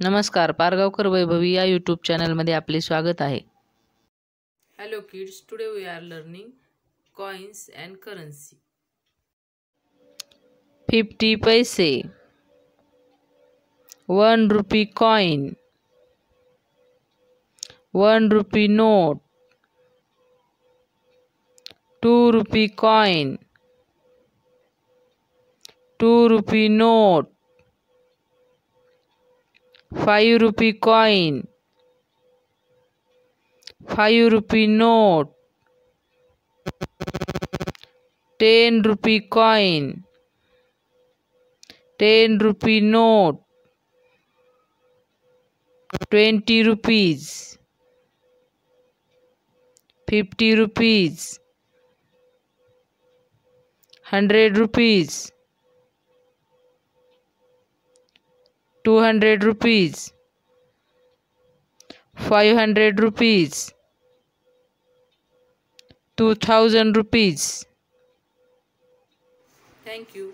नमस्कार पारगावकर वैभवी या YouTube channel मध्य आपले स्वागत है hello kids today we are learning coins and currency fifty paise one rupee coin one rupee note two rupee coin two rupee note five rupee coin five rupee note ten rupee coin ten rupee note twenty rupees fifty rupees hundred rupees 200 rupees, 500 rupees, 2000 rupees. Thank you.